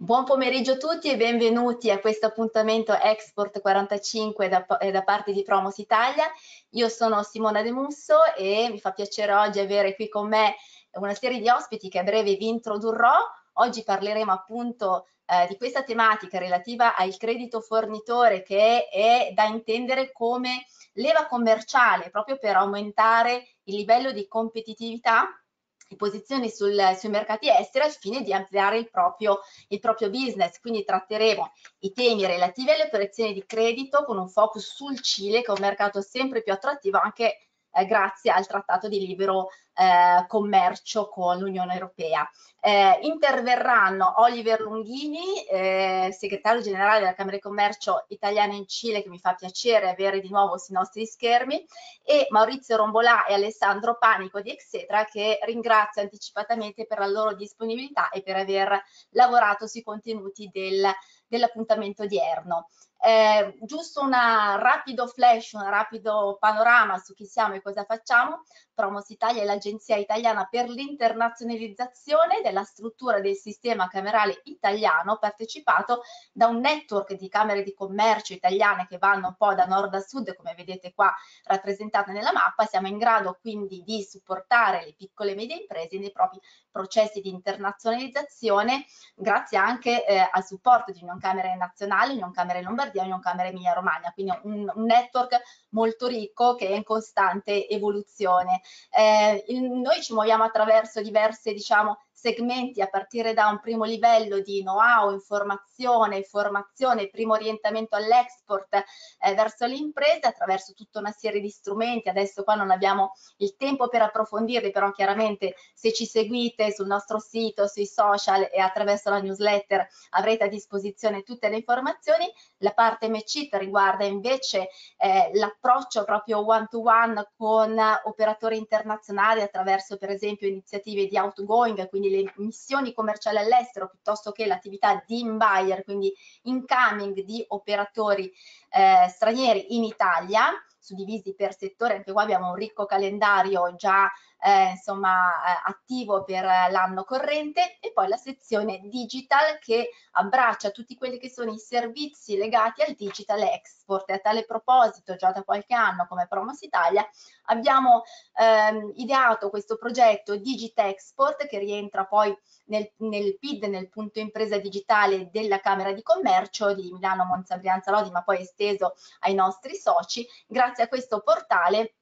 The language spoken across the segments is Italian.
Buon pomeriggio a tutti e benvenuti a questo appuntamento Export 45 da, da, parte di Promos Italia. Io sono Simona De Musso e mi fa piacere oggi avere qui con me una serie di ospiti che a breve vi introdurrò. Oggi parleremo appunto eh, di questa tematica relativa al credito fornitore che è da intendere come leva commerciale proprio per aumentare il livello di competitività di posizioni sul, sui mercati esteri al fine di ampliare il proprio, il proprio business. Quindi tratteremo i temi relativi alle operazioni di credito con un focus sul Cile, che è un mercato sempre più attrattivo anche eh, grazie al trattato di libero eh, commercio con l'Unione Europea. Eh, interverranno Oliver Lunghini, eh, segretario generale della Camera di Commercio italiana in Cile, che mi fa piacere avere di nuovo sui nostri schermi, e Maurizio Rombolà e Alessandro Panico di Exetra, che ringrazio anticipatamente per la loro disponibilità e per aver lavorato sui contenuti del, dell'appuntamento odierno. Eh, giusto un rapido flash, un rapido panorama su chi siamo e cosa facciamo. Promos Italia è l'agenzia italiana per l'internazionalizzazione della struttura del sistema camerale italiano, partecipato da un network di camere di commercio italiane che vanno un po' da nord a sud, come vedete qua rappresentate nella mappa. Siamo in grado quindi di supportare le piccole e medie imprese nei propri processi di internazionalizzazione, grazie anche eh, al supporto di Union Camere Nazionali, Union Camere Lombardia Union Camera Emilia Romagna, quindi un, un, network molto ricco che è in costante evoluzione. Eh, noi ci muoviamo attraverso diverse diciamo, segmenti a partire da un primo livello di know-how, informazione, formazione, primo orientamento all'export eh, verso le imprese attraverso tutta una serie di strumenti. Adesso qua non abbiamo il tempo per approfondirli, però chiaramente se ci seguite sul nostro sito, sui social e attraverso la newsletter avrete a disposizione tutte le informazioni. La parte MECIT riguarda invece eh, l'approccio proprio one-to-one -one con operatori internazionali attraverso per esempio iniziative di outgoing, quindi quindi le missioni commerciali all'estero piuttosto che l'attività di in-buyer, quindi incoming di operatori eh, stranieri in Italia, suddivisi per settore, anche qua abbiamo un ricco calendario già eh, insomma, eh, attivo per l'anno corrente e poi la sezione digital che abbraccia tutti quelli che sono i servizi legati al digital export e a tale proposito già da qualche anno come Promos Italia abbiamo ehm, ideato questo progetto Digit Export che rientra poi nel, nel, PID, nel punto impresa digitale della Camera di Commercio di Milano, Monza, Brianza, Lodi, ma poi esteso ai nostri soci. Grazie a questo portale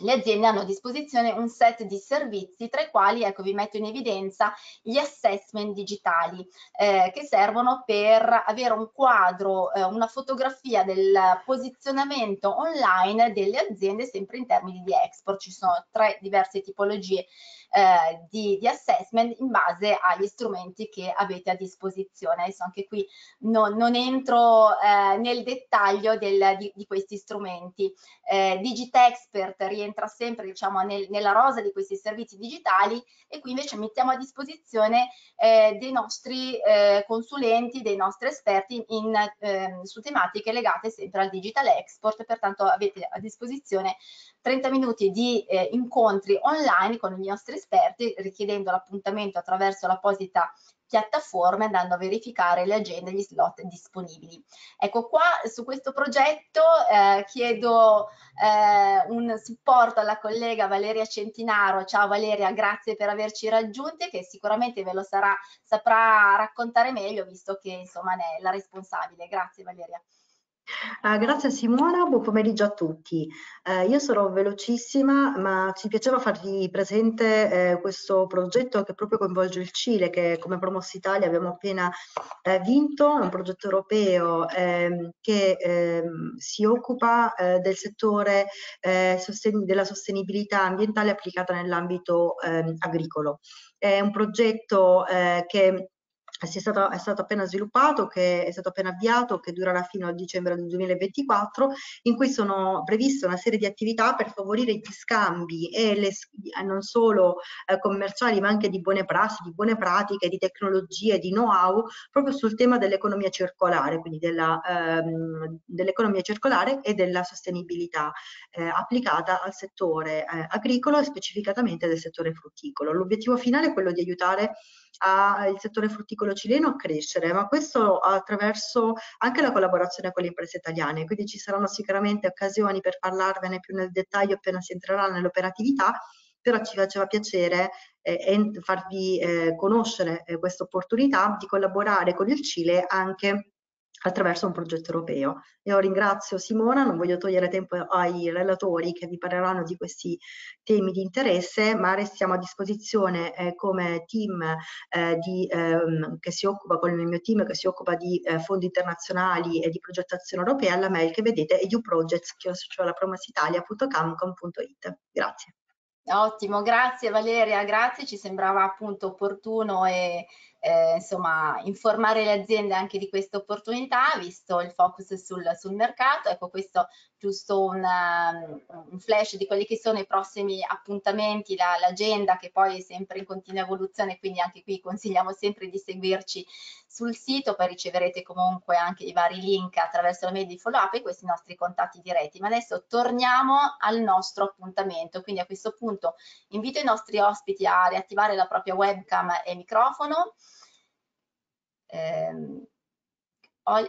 le aziende hanno a disposizione un set di servizi tra i quali ecco, vi metto in evidenza gli assessment digitali eh, che servono per avere un quadro, eh, una fotografia del posizionamento online delle aziende sempre in termini di export. Ci sono tre diverse tipologie eh, di, di, assessment in base agli strumenti che avete a disposizione. Adesso anche qui no, non entro eh, nel dettaglio del, di, di, questi strumenti. Eh, Digitexpert rientra sempre diciamo, nel, nella rosa di questi servizi digitali e qui invece mettiamo a disposizione eh, dei nostri eh, consulenti, dei nostri esperti in, ehm, su tematiche legate sempre al digital export, pertanto avete a disposizione 30 minuti di eh, incontri online con i nostri esperti richiedendo l'appuntamento attraverso l'apposita piattaforma andando a verificare le agende e gli slot disponibili. Ecco qua su questo progetto eh, chiedo eh, un supporto alla collega Valeria Centinaro. Ciao Valeria, grazie per averci raggiunti che sicuramente ve lo sarà, saprà raccontare meglio visto che insomma ne è la responsabile. Grazie Valeria. Uh, grazie Simona, buon pomeriggio a tutti. Uh, io sarò velocissima, ma ci piaceva farvi presente eh, questo progetto che proprio coinvolge il Cile, che come Promos Italia abbiamo appena eh, vinto, è un progetto europeo eh, che ehm, si occupa del settore sosten della sostenibilità ambientale applicata nell'ambito ehm, agricolo. È un progetto che è stato, è stato, appena sviluppato, che è stato appena avviato, che durerà fino a dicembre del 2024, in cui sono previste una serie di attività per favorire gli scambi e le, non solo eh, commerciali, ma anche di buone prassi, di buone pratiche, di tecnologie, di know-how, proprio sul tema dell'economia circolare, quindi ehm, dell'economia dell circolare e della sostenibilità eh, applicata al settore eh, agricolo e specificatamente del settore frutticolo. L'obiettivo finale è quello di aiutare a, il settore frutticolo quello cileno a crescere, ma questo attraverso anche la collaborazione con le imprese italiane, quindi ci saranno sicuramente occasioni per parlarvene più nel dettaglio appena si entrerà nell'operatività, però ci faceva piacere eh, farvi eh, conoscere eh, questa opportunità di collaborare con il Cile anche attraverso un progetto europeo. Io ringrazio Simona, non voglio togliere tempo ai relatori che vi parleranno di questi temi di interesse, ma restiamo a disposizione eh, come team eh, di, ehm, che si occupa, con il mio team che si occupa di eh, fondi internazionali e di progettazione europea, alla mail che vedete euprojects, la promositalia.camcom.it. Grazie. Ottimo, grazie Valeria, grazie, ci sembrava appunto opportuno e eh, insomma, informare le aziende anche di questa opportunità, visto il focus sul, sul mercato. Ecco, questo giusto un, um, un, flash di quelli che sono i prossimi appuntamenti, l'agenda la, che poi è sempre in continua evoluzione, quindi anche qui consigliamo sempre di seguirci sul sito, poi riceverete comunque anche i vari link attraverso la mail di follow up e questi nostri contatti diretti. Ma adesso torniamo al nostro appuntamento, quindi a questo punto invito i nostri ospiti a riattivare la propria webcam e microfono. Eh,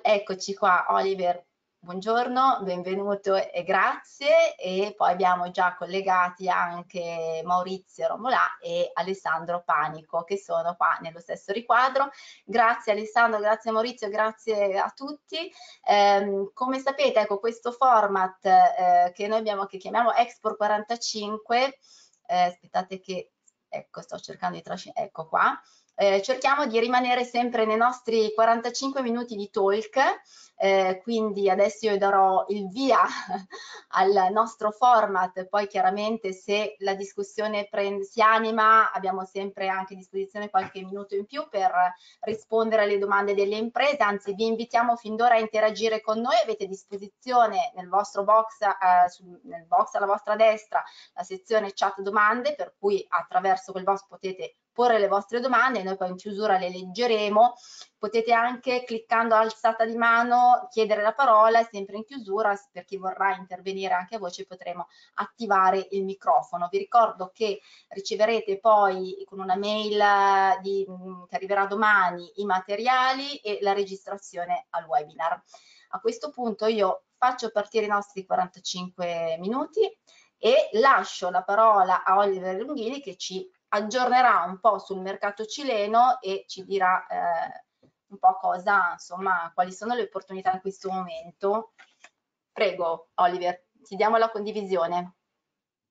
eccoci qua, Oliver Buongiorno, benvenuto e grazie e poi abbiamo già collegati anche Maurizio Romolà e Alessandro Panico che sono qua nello stesso riquadro. Grazie Alessandro, grazie Maurizio, grazie a tutti. Eh, come sapete ecco questo format eh, che noi abbiamo che chiamiamo Expo 45, eh, aspettate che ecco sto cercando di trascinare, ecco qua, eh, cerchiamo di rimanere sempre nei nostri 45 minuti di talk, eh, quindi adesso io darò il via al nostro format, poi chiaramente se la discussione prende, si anima abbiamo sempre anche a disposizione qualche minuto in più per rispondere alle domande delle imprese, anzi vi invitiamo fin d'ora a interagire con noi, avete a disposizione nel vostro box, eh, sul, nel box alla vostra destra la sezione chat domande per cui attraverso quel box potete porre le vostre domande, noi poi in chiusura le leggeremo, potete anche cliccando alzata di mano chiedere la parola sempre in chiusura per chi vorrà intervenire anche a voce potremo attivare il microfono. Vi ricordo che riceverete poi con una mail di, che arriverà domani i materiali e la registrazione al webinar. A questo punto io faccio partire i nostri 45 minuti e lascio la parola a Oliver Lunghini che ci aggiornerà un po' sul mercato cileno e ci dirà eh, un po' cosa, insomma, quali sono le opportunità in questo momento. Prego, Oliver, ti diamo la condivisione.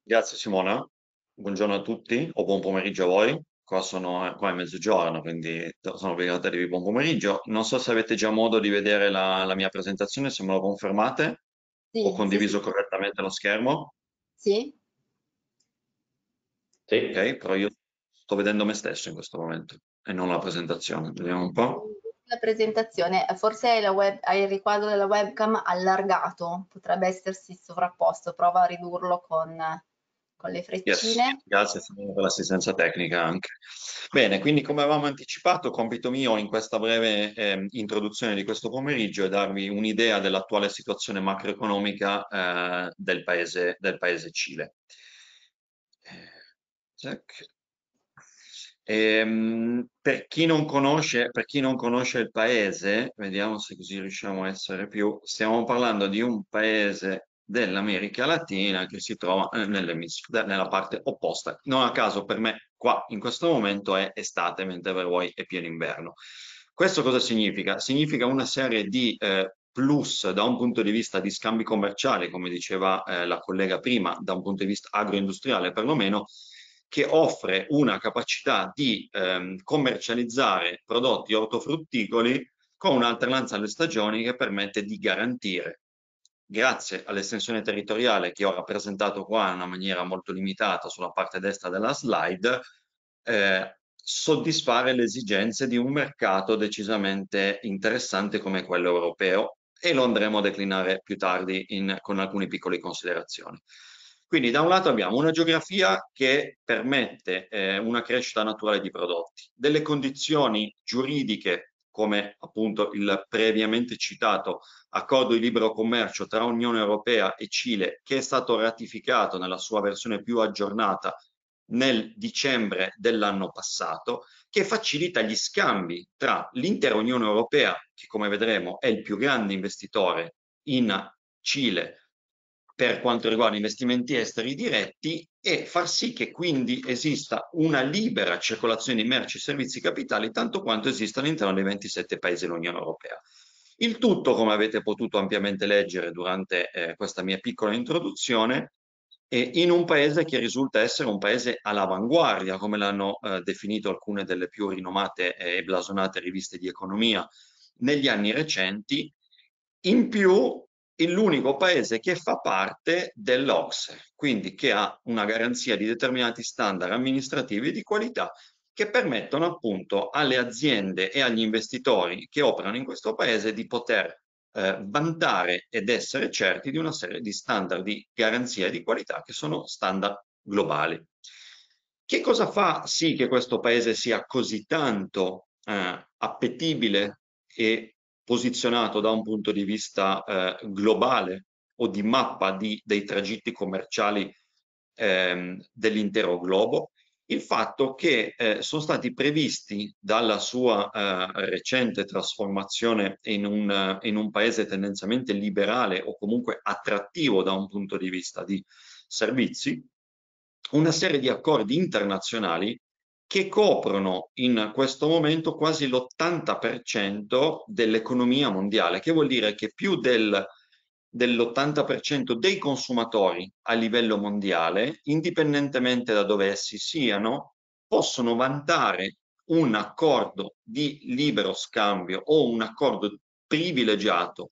Grazie Simona, buongiorno a tutti o buon pomeriggio a voi. Qua sono qua è mezzogiorno, quindi sono obbligato a dirvi buon pomeriggio. Non so se avete già modo di vedere la, la mia presentazione, se me lo confermate. Sì, Ho condiviso sì, correttamente lo schermo? Sì. Sì. Ok, però io sto vedendo me stesso in questo momento e non la presentazione. Vediamo un po'. La presentazione, forse hai, la web, hai il riquadro della webcam allargato, potrebbe essersi sovrapposto, prova a ridurlo con, con le freccine. Yes, grazie per l'assistenza tecnica anche. Bene, quindi come avevamo anticipato, compito mio in questa breve eh, introduzione di questo pomeriggio è darvi un'idea dell'attuale situazione macroeconomica eh, del, paese, del paese Cile. Check. Ehm, per, chi non conosce, per chi non conosce il paese, vediamo se così riusciamo a essere più, stiamo parlando di un paese dell'America Latina che si trova eh, nella parte opposta. Non a caso per me qua in questo momento è estate, mentre per voi è pieno inverno. Questo cosa significa? Significa una serie di eh, plus da un punto di vista di scambi commerciali, come diceva eh, la collega prima, da un punto di vista agroindustriale perlomeno, che offre una capacità di ehm, commercializzare prodotti ortofrutticoli con un'alternanza alle stagioni che permette di garantire, grazie all'estensione territoriale che ho rappresentato qua in una maniera molto limitata sulla parte destra della slide, eh, soddisfare le esigenze di un mercato decisamente interessante come quello europeo e lo andremo a declinare più tardi in, con alcune piccole considerazioni. Quindi da un lato abbiamo una geografia che permette eh, una crescita naturale di prodotti, delle condizioni giuridiche come appunto il previamente citato accordo di libero commercio tra Unione Europea e Cile che è stato ratificato nella sua versione più aggiornata nel dicembre dell'anno passato, che facilita gli scambi tra l'intera Unione Europea, che come vedremo è il più grande investitore in Cile per quanto riguarda investimenti esteri diretti e far sì che quindi esista una libera circolazione di merci, servizi capitali tanto quanto esiste all'interno dei 27 paesi dell'Unione Europea. Il tutto, come avete potuto ampiamente leggere durante eh, questa mia piccola introduzione, eh, in un paese che risulta essere un paese all'avanguardia, come l'hanno eh, definito alcune delle più rinomate e blasonate riviste di economia negli anni recenti, in più l'unico paese che fa parte dell'OXE, quindi che ha una garanzia di determinati standard amministrativi di qualità che permettono appunto alle aziende e agli investitori che operano in questo paese di poter eh, vantare ed essere certi di una serie di standard di garanzia e di qualità che sono standard globali. Che cosa fa sì che questo paese sia così tanto eh, appetibile e posizionato da un punto di vista eh, globale o di mappa di, dei tragitti commerciali ehm, dell'intero globo? il fatto che eh, sono stati previsti dalla sua eh, recente trasformazione in un, in un, paese tendenzialmente liberale o comunque attrattivo da un punto di vista di servizi, una serie di accordi internazionali che coprono in questo momento quasi l'80% dell'economia mondiale, che vuol dire che più del dell'80% dei consumatori a livello mondiale, indipendentemente da dove essi siano, possono vantare un accordo di libero scambio o un accordo privilegiato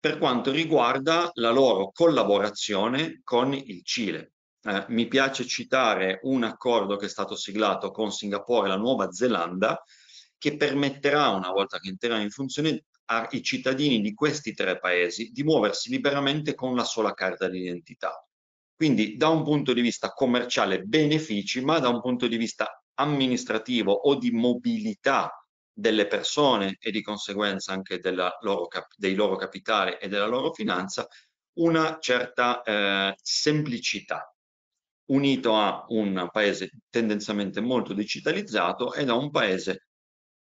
per quanto riguarda la loro collaborazione con il Cile. Eh, mi piace citare un accordo che è stato siglato con Singapore e la Nuova Zelanda che permetterà, una volta che entrerà in funzione, ai cittadini di questi tre paesi di muoversi liberamente con una sola carta d'identità. Quindi da un punto di vista commerciale benefici, ma da un punto di vista amministrativo o di mobilità delle persone e di conseguenza anche loro dei loro capitali e della loro finanza, una certa eh, semplicità, unito a un paese tendenzialmente molto digitalizzato ed a un paese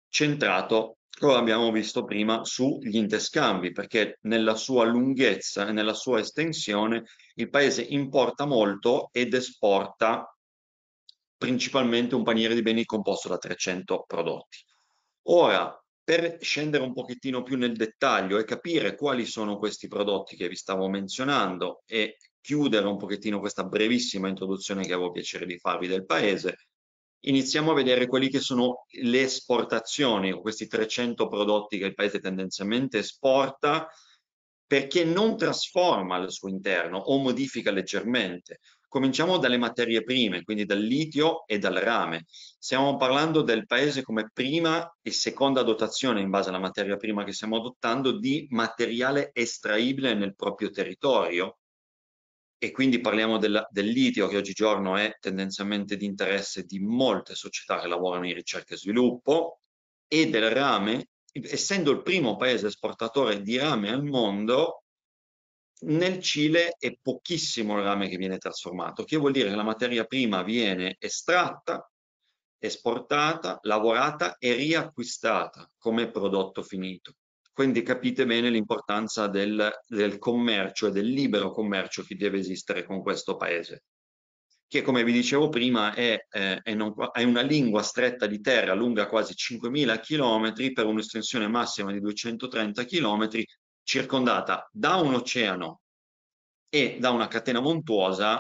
centrato come abbiamo visto prima, sugli interscambi, perché nella sua lunghezza e nella sua estensione il paese importa molto ed esporta principalmente un paniere di beni composto da 300 prodotti. Ora, per scendere un pochettino più nel dettaglio e capire quali sono questi prodotti che vi stavo menzionando e chiudere un pochettino questa brevissima introduzione che avevo piacere di farvi del paese, iniziamo a vedere quelli che sono le esportazioni, questi 300 prodotti che il paese tendenzialmente esporta, perché non trasforma al suo interno o modifica leggermente. Cominciamo dalle materie prime, quindi dal litio e dal rame. Stiamo parlando del paese come prima e seconda dotazione in base alla materia prima che stiamo adottando di materiale estraibile nel proprio territorio, e quindi parliamo del, del, litio che oggigiorno è tendenzialmente di interesse di molte società che lavorano in ricerca e sviluppo e del rame, essendo il primo paese esportatore di rame al mondo, nel Cile è pochissimo il rame che viene trasformato, che vuol dire che la materia prima viene estratta, esportata, lavorata e riacquistata come prodotto finito. Quindi capite bene l'importanza del, del commercio e del libero commercio che deve esistere con questo paese che come vi dicevo prima è, eh, è, non, è, una lingua stretta di terra lunga quasi 5.000 km per un'estensione massima di 230 km, circondata da un oceano e da una catena montuosa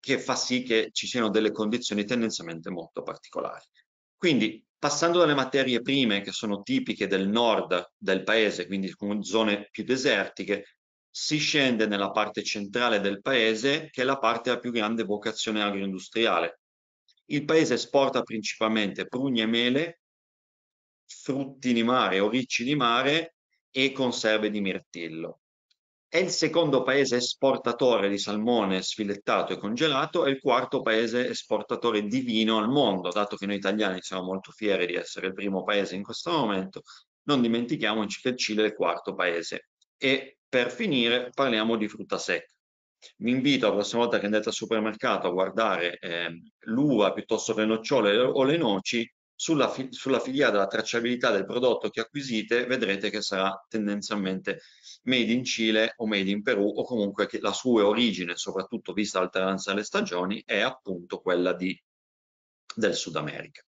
che fa sì che ci siano delle condizioni tendenzialmente molto particolari. Quindi passando dalle materie prime che sono tipiche del nord del paese, quindi con zone più desertiche, si scende nella parte centrale del paese che è la parte a più grande vocazione agroindustriale. Il paese esporta principalmente prugne e mele, frutti di mare o ricci di mare e conserve di mirtillo. È il secondo paese esportatore di salmone sfilettato e congelato e il quarto paese esportatore di vino al mondo, dato che noi italiani siamo molto fieri di essere il primo paese in questo momento, non dimentichiamoci che il Cile è il quarto paese. E per finire parliamo di frutta secca. Vi invito la prossima volta che andate al supermercato a guardare eh, l'uva piuttosto che le nocciole o le noci, sulla, fi sulla filiera della tracciabilità del prodotto che acquisite vedrete che sarà tendenzialmente made in Cile o made in Perù o comunque che la sua origine, soprattutto vista l'alternanza delle stagioni, è appunto quella di, del Sud America.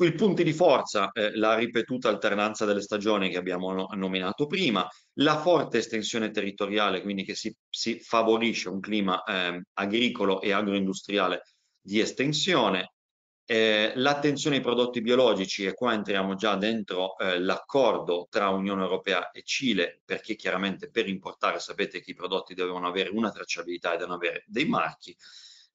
I punti di forza, eh, la ripetuta alternanza delle stagioni che abbiamo no nominato prima, la forte estensione territoriale, quindi che si, si favorisce un clima eh, agricolo e agroindustriale di estensione, eh, l'attenzione ai prodotti biologici e qua entriamo già dentro eh, l'accordo tra Unione Europea e Cile perché chiaramente per importare sapete che i prodotti devono avere una tracciabilità e devono avere dei marchi.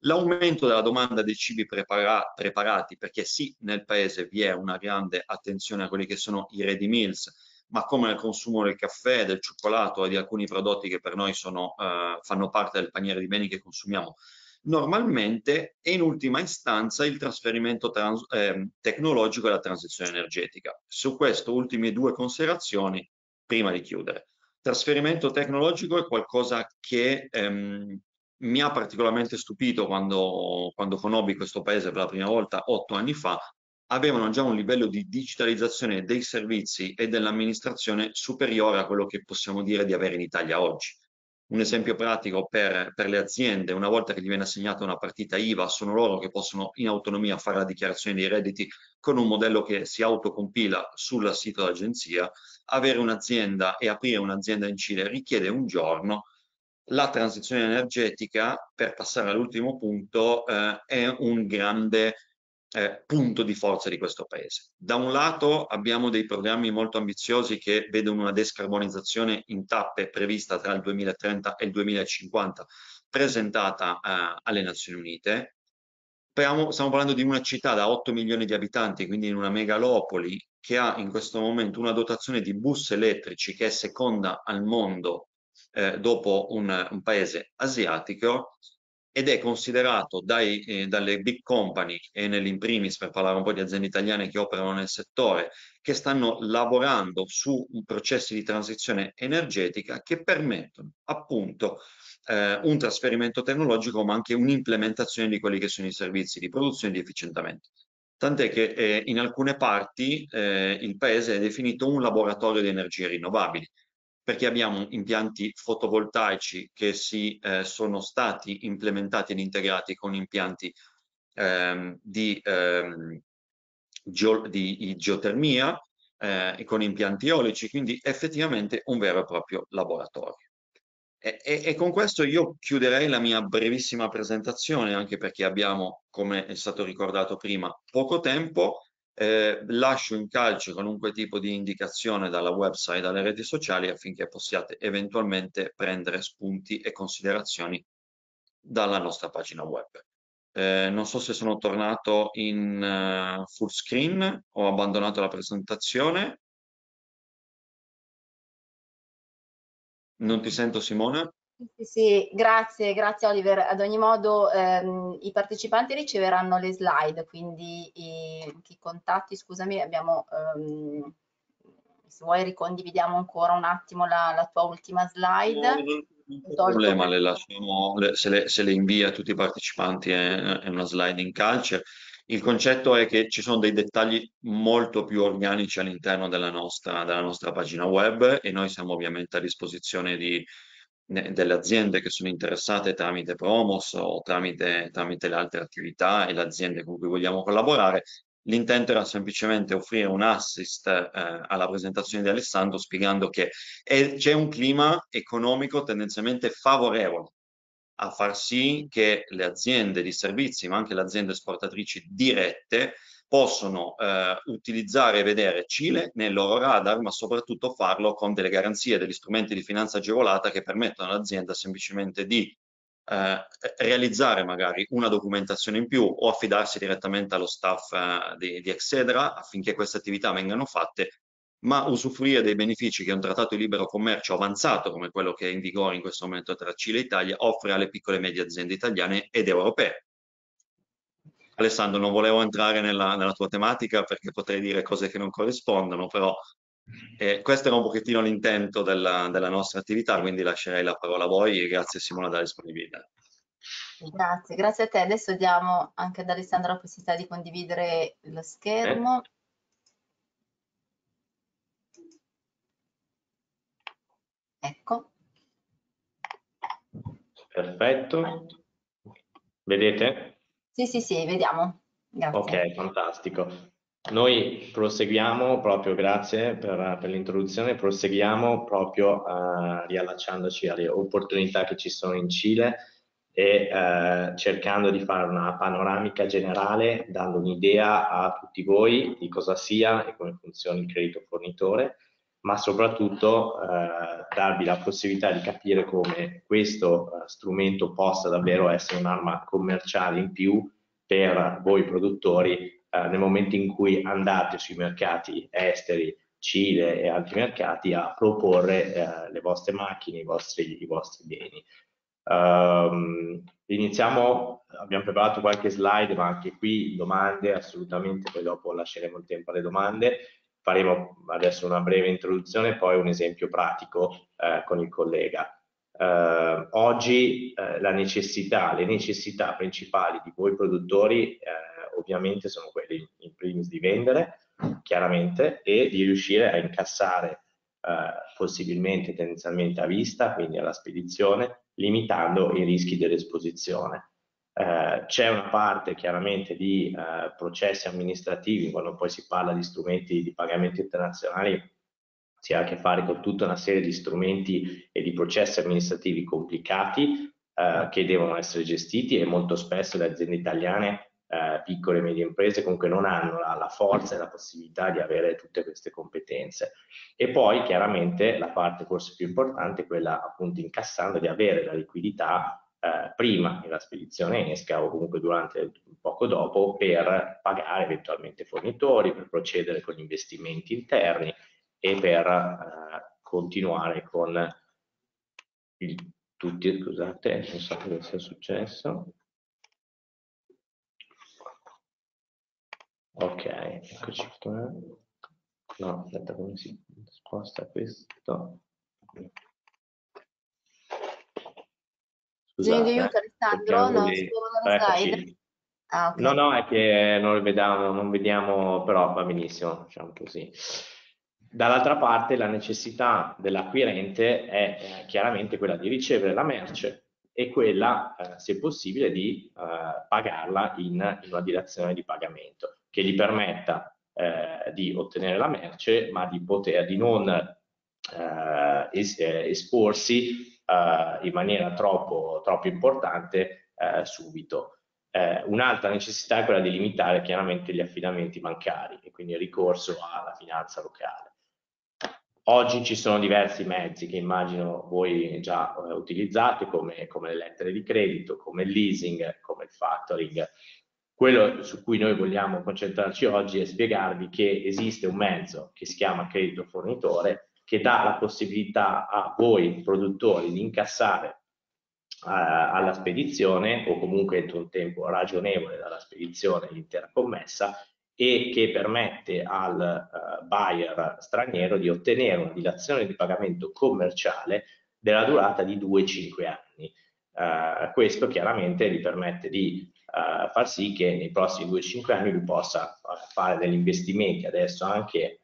L'aumento della domanda dei cibi prepara preparati, perché sì, nel paese vi è una grande attenzione a quelli che sono i ready meals, ma come nel consumo del caffè, del cioccolato e di alcuni prodotti che per noi sono, eh, fanno parte del paniere di beni che consumiamo normalmente e in ultima istanza il trasferimento eh, tecnologico e la transizione energetica. Su questo ultime due considerazioni prima di chiudere. Trasferimento tecnologico è qualcosa che ehm, mi ha particolarmente stupito quando, quando conobbi questo paese per la prima volta otto anni fa, avevano già un livello di digitalizzazione dei servizi e dell'amministrazione superiore a quello che possiamo dire di avere in Italia oggi. Un esempio pratico per, per, le aziende, una volta che gli viene assegnata una partita IVA, sono loro che possono in autonomia fare la dichiarazione dei redditi con un modello che si autocompila sul sito d'agenzia. Avere un'azienda e aprire un'azienda in Cile richiede un giorno, la transizione energetica, per passare all'ultimo punto, eh, è un grande eh, punto di forza di questo paese. Da un lato abbiamo dei programmi molto ambiziosi che vedono una descarbonizzazione in tappe prevista tra il 2030 e il 2050, presentata eh, alle Nazioni Unite. Stiamo, parlando di una città da 8 milioni di abitanti, quindi in una megalopoli, che ha in questo momento una dotazione di bus elettrici che è seconda al mondo eh, dopo un, un, paese asiatico ed è considerato dai, eh, dalle big company e nell'in primis per parlare un po' di aziende italiane che operano nel settore che stanno lavorando su processi di transizione energetica che permettono appunto eh, un trasferimento tecnologico ma anche un'implementazione di quelli che sono i servizi di produzione e di efficientamento. Tant'è che eh, in alcune parti eh, il paese è definito un laboratorio di energie rinnovabili, perché abbiamo impianti fotovoltaici che si, eh, sono stati implementati ed integrati con impianti ehm, di, ehm, geo di, geotermia eh, e con impianti eolici, quindi effettivamente un vero e proprio laboratorio. E, e, e, con questo io chiuderei la mia brevissima presentazione, anche perché abbiamo, come è stato ricordato prima, poco tempo eh, lascio in calce qualunque tipo di indicazione dalla website, dalle reti sociali affinché possiate eventualmente prendere spunti e considerazioni dalla nostra pagina web. Eh, non so se sono tornato in uh, full screen o abbandonato la presentazione. Non ti sento Simone? Sì, sì, grazie, grazie Oliver. Ad ogni modo ehm, i partecipanti riceveranno le slide, quindi i, i contatti, scusami, abbiamo, ehm, se vuoi ricondividiamo ancora un attimo la, la tua ultima slide. Non c'è problema, le lasciamo, le, se, le, se, le, invia a tutti i partecipanti è, è una slide in calce. Il concetto è che ci sono dei dettagli molto più organici all'interno della della nostra pagina web e noi siamo ovviamente a disposizione di delle aziende che sono interessate tramite Promos o tramite, tramite le altre attività e le aziende con cui vogliamo collaborare. L'intento era semplicemente offrire un assist eh, alla presentazione di Alessandro spiegando che c'è un clima economico tendenzialmente favorevole a far sì che le aziende di servizi, ma anche le aziende esportatrici dirette, possono eh, utilizzare e vedere Cile nel loro radar, ma soprattutto farlo con delle garanzie, degli strumenti di finanza agevolata che permettono all'azienda semplicemente di eh, realizzare magari una documentazione in più o affidarsi direttamente allo staff eh, di, di Excedra affinché queste attività vengano fatte ma usufruire dei benefici che un trattato di libero commercio avanzato come quello che è in vigore in questo momento tra Cile e Italia offre alle piccole e medie aziende italiane ed europee. Alessandro, non volevo entrare nella, nella, tua tematica perché potrei dire cose che non corrispondono, però E questo era un pochettino l'intento della, della nostra attività, quindi lascerei la parola a voi. Grazie Simona della disponibilità. Grazie, grazie a te. Adesso diamo anche ad Alessandra la possibilità di condividere lo schermo. Eh. Ecco. Perfetto. Vedete? Sì, sì, sì, vediamo. Grazie. Ok, fantastico. Noi proseguiamo proprio, grazie per, per l'introduzione, proseguiamo proprio uh, riallacciandoci alle opportunità che ci sono in Cile e uh, cercando di fare una panoramica generale, dando un'idea a tutti voi di cosa sia e come funziona il credito fornitore ma soprattutto eh, darvi la possibilità di capire come questo eh, strumento possa davvero essere un'arma commerciale in più per voi produttori eh, nel momento in cui andate sui mercati esteri, Cile e altri mercati a proporre eh, le vostre macchine, i vostri, i vostri beni. Um, iniziamo, abbiamo preparato qualche slide, ma anche qui domande, assolutamente, poi dopo lasceremo il tempo alle domande faremo adesso una breve introduzione e poi un esempio pratico eh, con il collega. Eh, oggi eh, necessità, le necessità principali di voi produttori eh, ovviamente sono quelle in primis di vendere, chiaramente, e di riuscire a incassare eh, possibilmente tendenzialmente a vista, quindi alla spedizione, limitando i rischi dell'esposizione. Eh, c'è una parte chiaramente di eh, processi amministrativi, quando poi si parla di strumenti di pagamento internazionali, si ha a che fare con tutta una serie di strumenti e di processi amministrativi complicati eh, che devono essere gestiti e molto spesso le aziende italiane, eh, piccole e medie imprese, comunque non hanno la, la forza e la possibilità di avere tutte queste competenze. E poi chiaramente la parte forse più importante è quella appunto incassando di avere la liquidità eh, prima che la spedizione esca o comunque durante poco dopo per pagare eventualmente fornitori, per procedere con gli investimenti interni e per eh, continuare con il, tutti, scusate, non so cosa sia successo. Ok, eccoci qua. No, aspetta, come si sposta questo? Bisogno di aiuto Alessandro? Non vedono slide? Ah, okay. No, no, è che non vediamo, non vediamo, però va benissimo, diciamo così. Dall'altra parte la necessità dell'acquirente è eh, chiaramente quella di ricevere la merce e quella, eh, se possibile, di eh, pagarla in, in, una direzione di pagamento che gli permetta eh, di ottenere la merce, ma di, poter, di non eh, es, eh, esporsi eh, in maniera troppo, troppo importante eh, subito. Eh, un'altra necessità è quella di limitare chiaramente gli affidamenti bancari e quindi il ricorso alla finanza locale. Oggi ci sono diversi mezzi che immagino voi già eh, utilizzate come, come, le lettere di credito, come il leasing, come il factoring. Quello su cui noi vogliamo concentrarci oggi è spiegarvi che esiste un mezzo che si chiama credito fornitore che dà la possibilità a voi produttori di incassare eh, alla spedizione o comunque entro un tempo ragionevole dalla spedizione l'intera commessa e che permette al uh, buyer straniero di ottenere una dilazione di pagamento commerciale della durata di 2-5 anni. Uh, questo chiaramente gli permette di uh, far sì che nei prossimi 2-5 anni lui possa fare degli investimenti adesso anche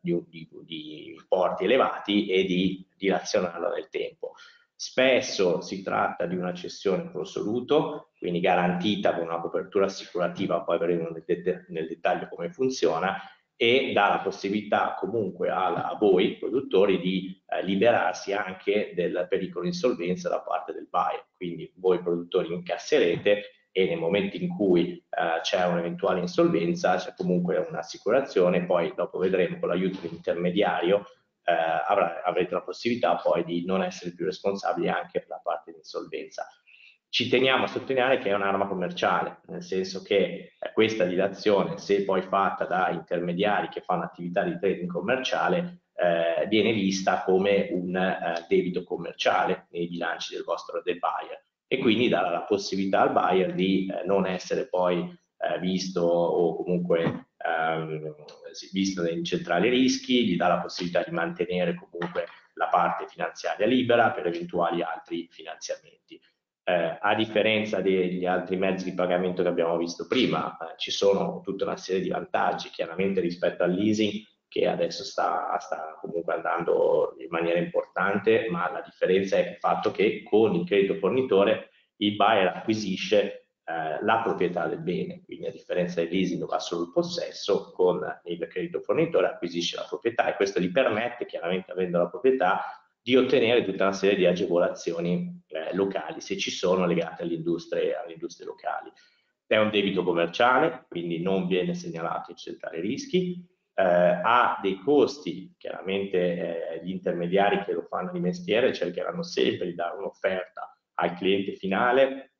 di, di, di importi elevati e di dilazionarla nel tempo. Spesso si tratta di una cessione pro soluto, quindi garantita con una copertura assicurativa, poi vedremo nel, det nel dettaglio come funziona, e dà la possibilità comunque a, a voi produttori di eh, liberarsi anche del pericolo insolvenza da parte del buyer. Quindi voi produttori incasserete e nel momento in cui eh, c'è un'eventuale insolvenza c'è comunque un'assicurazione, poi dopo vedremo con l'aiuto dell'intermediario eh, avrà, avrete la possibilità poi di non essere più responsabili anche per la parte di insolvenza. Ci teniamo a sottolineare che è un'arma commerciale, nel senso che eh, questa dilazione, se poi fatta da intermediari che fanno attività di trading commerciale, eh, viene vista come un eh, debito commerciale nei bilanci del vostro del buyer e quindi dà la possibilità al buyer di eh, non essere poi eh, visto o comunque eh, ehm, visto in centrale rischi, gli dà la possibilità di mantenere comunque la parte finanziaria libera per eventuali altri finanziamenti. Eh, a differenza degli altri mezzi di pagamento che abbiamo visto prima, eh, ci sono tutta una serie di vantaggi, chiaramente rispetto al leasing che adesso sta, sta, comunque andando in maniera importante, ma la differenza è il fatto che con il credito fornitore il buyer acquisisce eh, la proprietà del bene, quindi a differenza del leasing va solo il possesso, con il credito fornitore acquisisce la proprietà e questo gli permette, chiaramente avendo la proprietà, di ottenere tutta una serie di agevolazioni eh, locali, se ci sono legate alle industrie, alle industrie locali. È un debito commerciale, quindi non viene segnalato in centrale rischi, eh, ha dei costi, chiaramente eh, gli intermediari che lo fanno di mestiere cercheranno sempre di dare un'offerta al cliente finale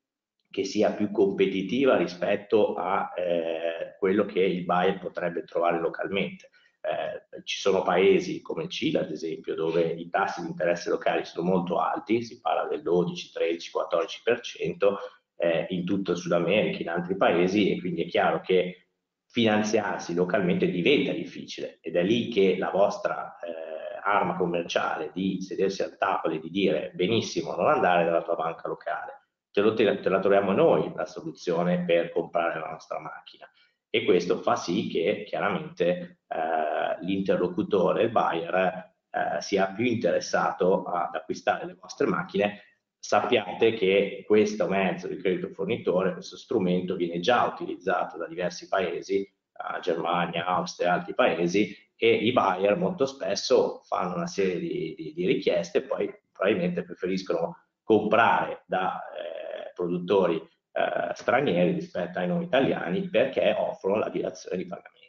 che sia più competitiva rispetto a eh, quello che il buyer potrebbe trovare localmente. Eh, ci sono paesi come il Cile, ad esempio, dove i tassi di interesse locali sono molto alti, si parla del 12, 13, 14%, eh, in tutto il Sud America, in altri paesi, e quindi è chiaro che finanziarsi localmente diventa difficile. Ed è lì che la vostra eh, arma commerciale di sedersi al tavolo e di dire benissimo non andare dalla tua banca locale, te, lo, te, te la troviamo noi la soluzione per comprare la nostra macchina. E questo fa sì che chiaramente eh, l'interlocutore, il buyer, eh, sia più interessato ad acquistare le vostre macchine sappiate che questo mezzo di credito fornitore, questo strumento viene già utilizzato da diversi paesi, uh, Germania, Austria e altri paesi, e i buyer molto spesso fanno una serie di, di, di richieste e poi probabilmente preferiscono comprare da eh, produttori eh, stranieri rispetto ai non italiani perché offrono la dilazione di pagamento.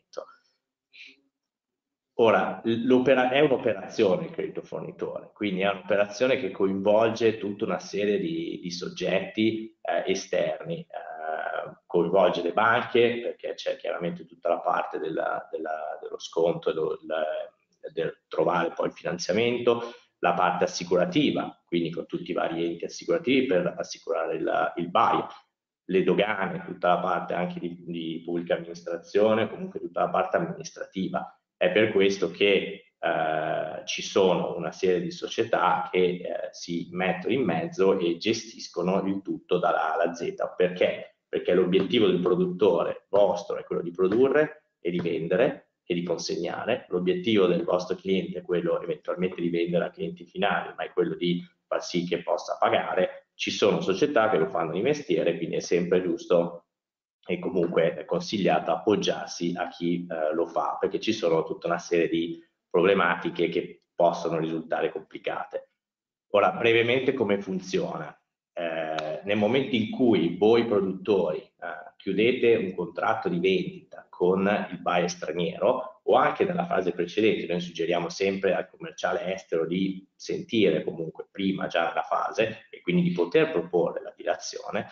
Ora, è un'operazione il credito fornitore, quindi è un'operazione che coinvolge tutta una serie di, di soggetti eh, esterni, eh, coinvolge le banche perché c'è chiaramente tutta la parte della, della, dello sconto e del, del trovare poi il finanziamento, la parte assicurativa, quindi con tutti i vari enti assicurativi per assicurare il, il buyer, le dogane, tutta la parte anche di, di pubblica amministrazione, comunque tutta la parte amministrativa è per questo che eh, ci sono una serie di società che eh, si mettono in mezzo e gestiscono il tutto dalla A alla Z. Perché? Perché l'obiettivo del produttore vostro è quello di produrre e di vendere e di consegnare. L'obiettivo del vostro cliente è quello eventualmente di vendere a clienti finali, ma è quello di far sì che possa pagare. Ci sono società che lo fanno di mestiere, quindi è sempre giusto e comunque è consigliato appoggiarsi a chi eh, lo fa perché ci sono tutta una serie di problematiche che possono risultare complicate. Ora, brevemente come funziona? Eh, nel momento in cui voi produttori eh, chiudete un contratto di vendita con il buyer straniero o anche nella fase precedente, noi suggeriamo sempre al commerciale estero di sentire comunque prima già la fase e quindi di poter proporre la dilazione,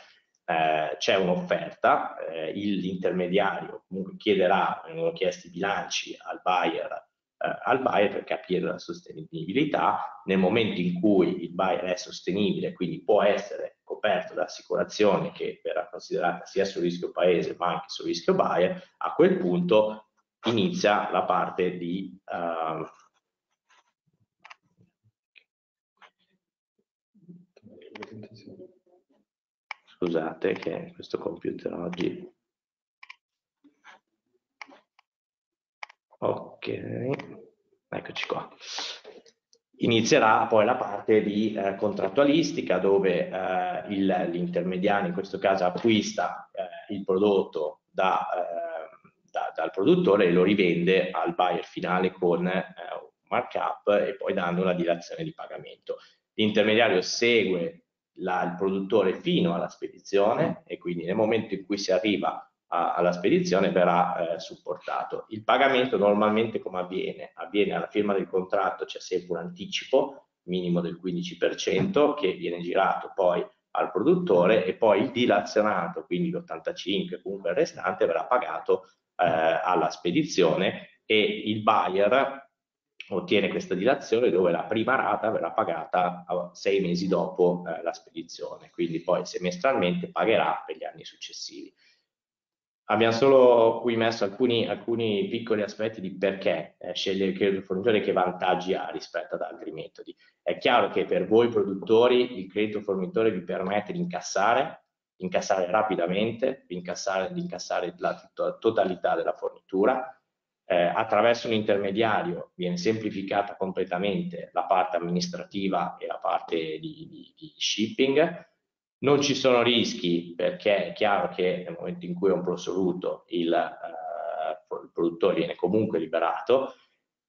eh, c'è un'offerta, eh, l'intermediario comunque chiederà, vengono chiesti i bilanci al buyer, eh, al buyer per capire la sostenibilità, nel momento in cui il buyer è sostenibile, quindi può essere coperto da assicurazione che verrà considerata sia sul rischio paese ma anche sul rischio buyer, a quel punto inizia la parte di uh, Scusate che questo computer oggi... Ok, eccoci qua. Inizierà poi la parte di eh, contrattualistica dove eh, l'intermediario in questo caso acquista eh, il prodotto da, eh, da, dal produttore e lo rivende al buyer finale con un eh, markup e poi dando una dilazione di pagamento. L'intermediario segue la, il produttore fino alla spedizione e quindi nel momento in cui si arriva a, alla spedizione verrà eh, supportato. Il pagamento normalmente come avviene? Avviene alla firma del contratto, c'è sempre un anticipo minimo del 15% che viene girato poi al produttore e poi il dilazionato, quindi l'85 comunque il restante verrà pagato eh, alla spedizione e il buyer ottiene questa dilazione dove la prima rata verrà pagata sei mesi dopo eh, la spedizione, quindi poi semestralmente pagherà per gli anni successivi. Abbiamo solo qui messo alcuni, alcuni piccoli aspetti di perché eh, scegliere il credito fornitore, che vantaggi ha rispetto ad altri metodi. È chiaro che per voi produttori il credito fornitore vi permette di incassare, incassare rapidamente, di incassare, di incassare la totalità della fornitura, eh, attraverso un intermediario viene semplificata completamente la parte amministrativa e la parte di, di, di shipping, non ci sono rischi perché è chiaro che nel momento in cui è un prosoluto il, eh, il produttore viene comunque liberato,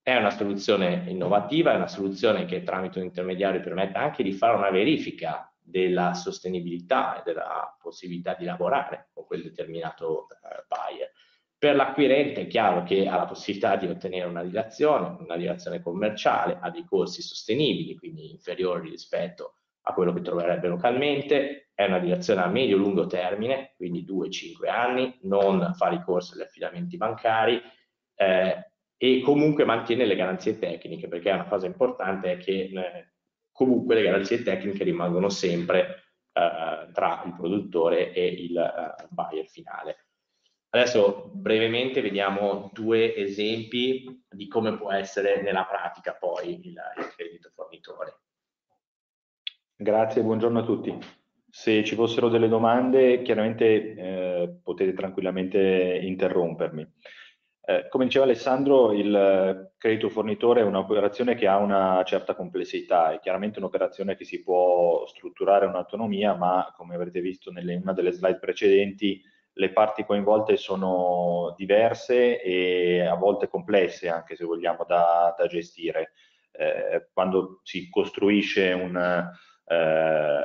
è una soluzione innovativa, è una soluzione che tramite un intermediario permette anche di fare una verifica della sostenibilità e della possibilità di lavorare con quel determinato eh, buyer. Per l'acquirente è chiaro che ha la possibilità di ottenere una dilazione, una dilazione commerciale, ha dei costi sostenibili, quindi inferiori rispetto a quello che troverebbe localmente, è una direzione a medio-lungo termine, quindi 2-5 anni, non fa ricorso agli affidamenti bancari eh, e comunque mantiene le garanzie tecniche, perché una cosa importante è che eh, comunque le garanzie tecniche rimangono sempre eh, tra il produttore e il eh, buyer finale. Adesso brevemente vediamo due esempi di come può essere nella pratica poi il, il credito fornitore. Grazie, buongiorno a tutti. Se ci fossero delle domande, chiaramente eh, potete tranquillamente interrompermi. Eh, come diceva Alessandro, il credito fornitore è un'operazione che ha una certa complessità, è chiaramente un'operazione che si può strutturare un'autonomia, ma come avrete visto in una delle slide precedenti, le parti coinvolte sono diverse e a volte complesse, anche se vogliamo, da, da gestire. Eh, quando si costruisce un eh,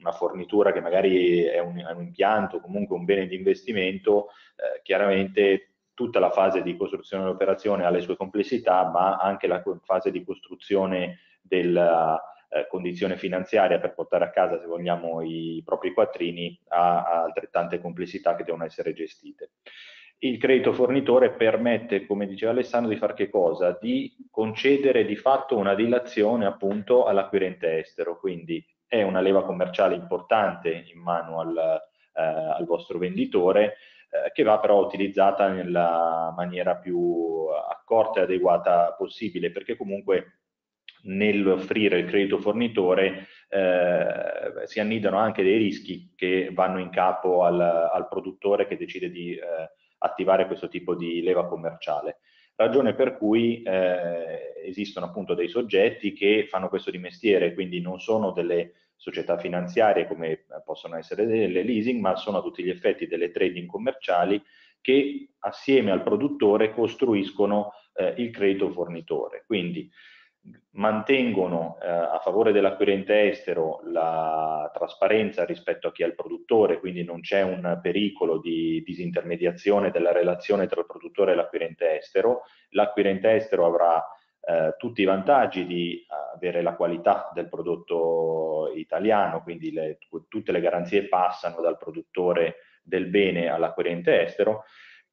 una fornitura che magari è un, è un, impianto, comunque un bene di investimento, eh, chiaramente tutta la fase di costruzione dell'operazione ha le sue complessità, ma anche la fase di costruzione della eh, condizione finanziaria per portare a casa, se vogliamo, i propri quattrini ha, ha altrettante complessità che devono essere gestite. Il credito fornitore permette, come diceva Alessandro, di fare che cosa? Di concedere di fatto una dilazione appunto all'acquirente estero, quindi è una leva commerciale importante in mano al, eh, al vostro venditore eh, che va però utilizzata nella maniera più accorta e adeguata possibile perché comunque nell'offrire il credito fornitore eh, si annidano anche dei rischi che vanno in capo al, al produttore che decide di eh, attivare questo tipo di leva commerciale. Ragione per cui eh, esistono appunto dei soggetti che fanno questo di mestiere, quindi non sono delle società finanziarie come possono essere delle leasing, ma sono a tutti gli effetti delle trading commerciali che assieme al produttore costruiscono eh, il credito fornitore. Quindi mantengono eh, a favore dell'acquirente estero la trasparenza rispetto a chi è il produttore, quindi non c'è un pericolo di disintermediazione della relazione tra il produttore e l'acquirente estero. L'acquirente estero avrà eh, tutti i vantaggi di avere la qualità del prodotto italiano, quindi le, tutte le garanzie passano dal produttore del bene all'acquirente estero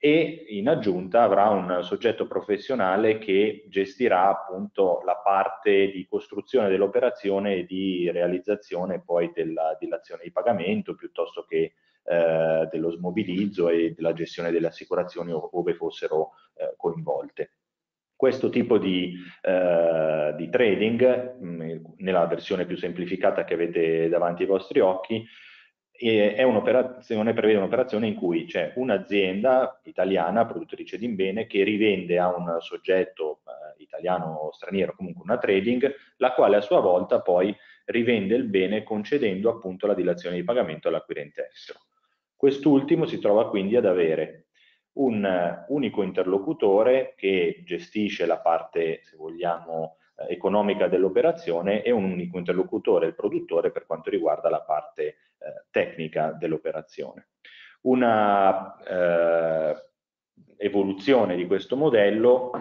e in aggiunta avrà un soggetto professionale che gestirà appunto la parte di costruzione dell'operazione e di realizzazione poi della dilazione di pagamento piuttosto che eh, dello smobilizzo e della gestione delle assicurazioni ove fossero eh, coinvolte. Questo tipo di, eh, di trading, mh, mm, nella versione più semplificata che avete davanti ai vostri occhi, prevede un'operazione in cui c'è un'azienda italiana, produttrice di bene, che rivende a un soggetto eh, italiano o straniero, comunque una trading, la quale a sua volta poi rivende il bene concedendo appunto la dilazione di pagamento all'acquirente estero. Quest'ultimo si trova quindi ad avere un unico interlocutore che gestisce la parte, se vogliamo, eh, economica dell'operazione e un unico interlocutore, il produttore, per quanto riguarda la parte eh, tecnica dell'operazione. Una eh, evoluzione di questo modello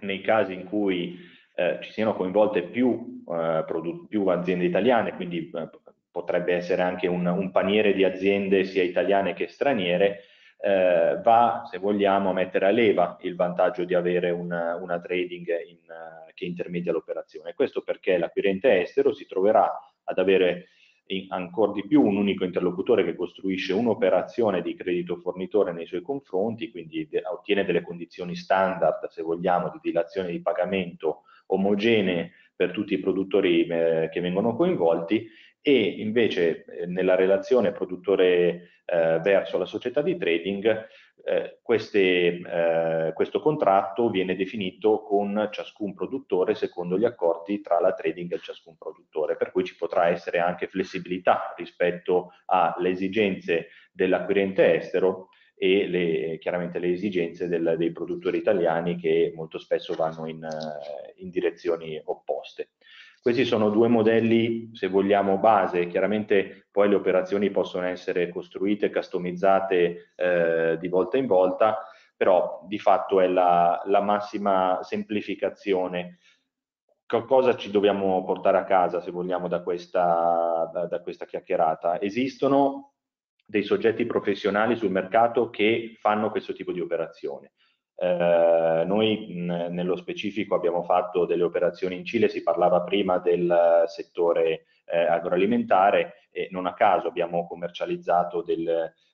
nei casi in cui eh, ci siano coinvolte più, eh, più aziende italiane, quindi eh, potrebbe essere anche un, un, paniere di aziende sia italiane che straniere, eh, va, se vogliamo, a mettere a leva il vantaggio di avere una, una trading in, uh, che intermedia l'operazione. Questo perché l'acquirente estero si troverà ad avere ancora di più un unico interlocutore che costruisce un'operazione di credito fornitore nei suoi confronti, quindi ottiene delle condizioni standard, se vogliamo, di dilazione di pagamento omogenee per tutti i produttori eh, che vengono coinvolti e invece eh, nella relazione produttore eh, verso la società di trading eh, queste, eh, questo contratto viene definito con ciascun produttore secondo gli accordi tra la trading e ciascun produttore, per cui ci potrà essere anche flessibilità rispetto alle esigenze dell'acquirente estero e le, chiaramente le esigenze del, dei produttori italiani che molto spesso vanno in, eh, in direzioni opposte. Questi sono due modelli, se vogliamo, base. Chiaramente poi le operazioni possono essere costruite, customizzate eh, di volta in volta, però di fatto è la, la massima semplificazione. Cosa ci dobbiamo portare a casa, se vogliamo, da questa, da, da questa chiacchierata? Esistono dei soggetti professionali sul mercato che fanno questo tipo di operazione. Eh, noi mh, nello specifico abbiamo fatto delle operazioni in Cile, si parlava prima del settore eh, agroalimentare e non a caso abbiamo commercializzato del,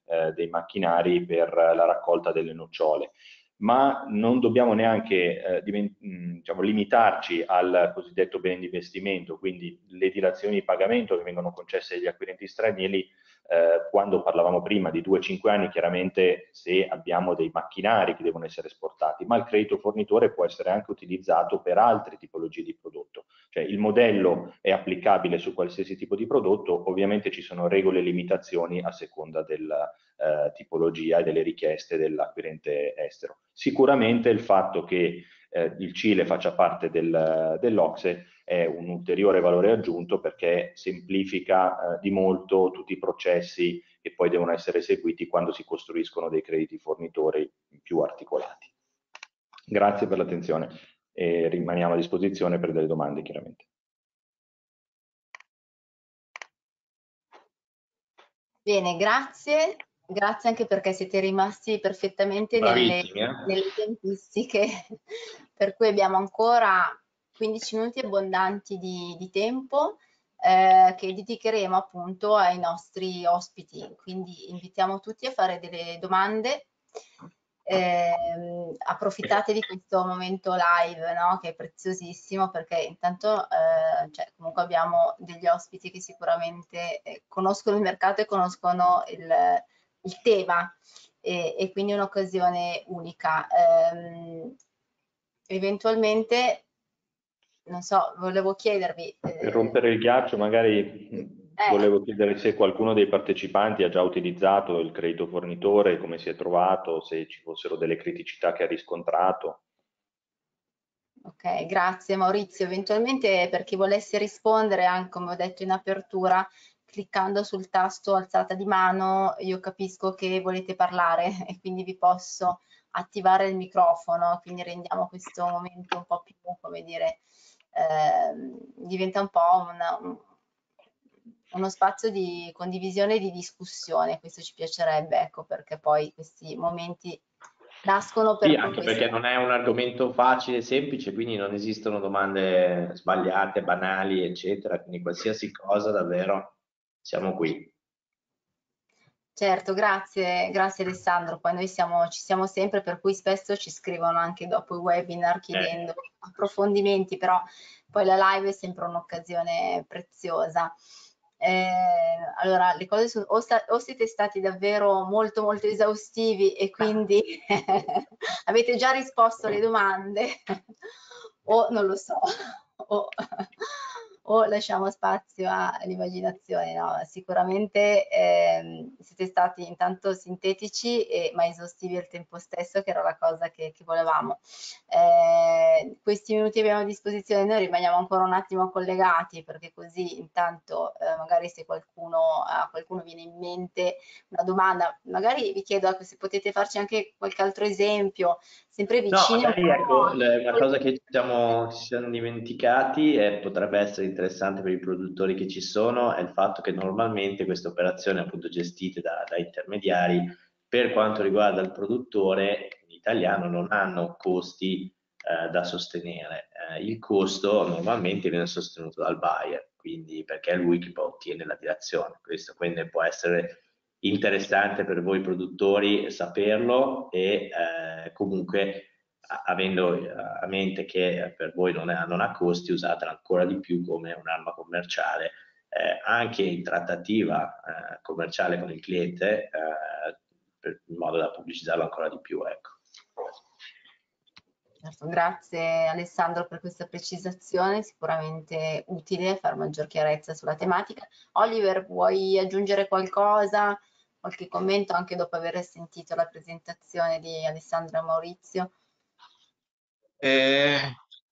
eh, dei macchinari per la raccolta delle nocciole. Ma non dobbiamo neanche eh, diciamo, limitarci al cosiddetto bene di investimento, quindi le dilazioni di pagamento che vengono concesse agli acquirenti stranieri eh, quando parlavamo prima di 2-5 anni, chiaramente se abbiamo dei macchinari che devono essere esportati, ma il credito fornitore può essere anche utilizzato per altre tipologie di prodotto. Cioè il modello è applicabile su qualsiasi tipo di prodotto, ovviamente ci sono regole e limitazioni a seconda della eh, tipologia e delle richieste dell'acquirente estero. Sicuramente il fatto che eh, il Cile faccia parte del, dell'Ocse è un ulteriore valore aggiunto perché semplifica eh, di molto tutti i processi che poi devono essere eseguiti quando si costruiscono dei crediti fornitori più articolati. Grazie per l'attenzione e rimaniamo a disposizione per delle domande chiaramente. Bene, grazie. Grazie anche perché siete rimasti perfettamente nelle, eh. nelle tempistiche, per cui abbiamo ancora 15 minuti abbondanti di, di tempo eh, che dedicheremo appunto ai nostri ospiti. Quindi invitiamo tutti a fare delle domande. Eh, approfittate di questo momento live no? che è preziosissimo perché intanto eh, cioè, comunque abbiamo degli ospiti che sicuramente eh, conoscono il mercato e conoscono il, il tema e, e quindi un'occasione unica. Eh, eventualmente non so, volevo chiedervi... Per eh, rompere il ghiaccio magari eh, volevo chiedere se qualcuno dei partecipanti ha già utilizzato il credito fornitore, come si è trovato, se ci fossero delle criticità che ha riscontrato. Ok, grazie Maurizio. Eventualmente per chi volesse rispondere, anche come ho detto in apertura, cliccando sul tasto alzata di mano io capisco che volete parlare e quindi vi posso attivare il microfono, quindi rendiamo questo momento un po' più, come dire, Ehm, diventa un po' una, un, uno spazio di condivisione e di discussione, questo ci piacerebbe, ecco perché poi questi momenti nascono per... Sì, anche perché non è un argomento facile e semplice, quindi non esistono domande sbagliate, banali, eccetera, quindi qualsiasi cosa davvero siamo qui. Certo, grazie, grazie Alessandro. Poi noi siamo, ci siamo sempre, per cui spesso ci scrivono anche dopo i webinar chiedendo eh. approfondimenti, però poi la live è sempre un'occasione preziosa. Eh, allora, le cose sono, o, sta, o, siete stati davvero molto molto esaustivi e quindi avete già risposto alle domande, o non lo so, o, o lasciamo spazio all'immaginazione. No? Sicuramente ehm, siete stati intanto sintetici e, ma esaustivi al tempo stesso, che era la cosa che, che volevamo. Eh, questi minuti abbiamo a disposizione, noi rimaniamo ancora un attimo collegati perché così intanto eh, magari se qualcuno, a qualcuno viene in mente una domanda, magari vi chiedo se potete farci anche qualche altro esempio, sempre vicino. No, magari, ecco, una cosa che ci siamo, ci siamo dimenticati e potrebbe essere interessante per i produttori che ci sono è il fatto che normalmente queste operazioni appunto gestite da, da intermediari per quanto riguarda il produttore italiano non hanno costi eh, da sostenere. Eh, il costo normalmente viene sostenuto dal buyer, quindi perché è lui che poi ottiene la direzione. Questo quindi può essere interessante per voi produttori saperlo e eh, comunque avendo eh, a mente che per voi non, è, non ha costi, usatela ancora di più come un'arma commerciale, eh, anche in trattativa eh, commerciale con il cliente, eh, in modo da pubblicizzarlo ancora di più. Ecco. Certo, grazie Alessandro per questa precisazione, sicuramente utile fare maggior chiarezza sulla tematica. Oliver, vuoi aggiungere qualcosa, qualche commento anche dopo aver sentito la presentazione di Alessandro e Maurizio? Eh,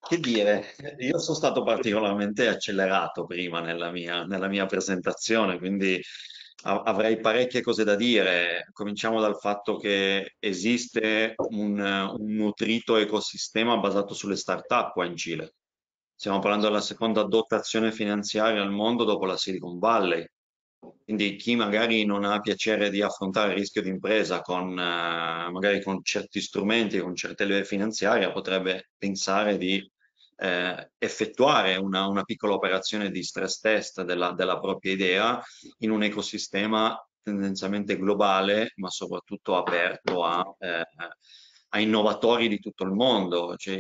che dire, io sono stato particolarmente accelerato prima nella mia, nella mia presentazione, quindi avrei parecchie cose da dire. Cominciamo dal fatto che esiste un, un nutrito ecosistema basato sulle start-up qua in Cile. Stiamo parlando della seconda dotazione finanziaria al mondo dopo la Silicon Valley. Quindi chi magari non ha piacere di affrontare il rischio di impresa con, eh, magari con certi strumenti, con certe leve finanziarie, potrebbe pensare di eh, effettuare una, una, piccola operazione di stress test della, della propria idea in un ecosistema tendenzialmente globale, ma soprattutto aperto a, eh, a innovatori di tutto il mondo. Cioè,